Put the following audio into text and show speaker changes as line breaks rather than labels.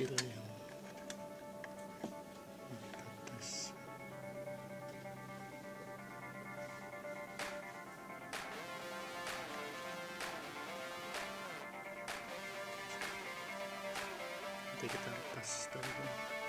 hasil yang atas nanti kita tes tadi.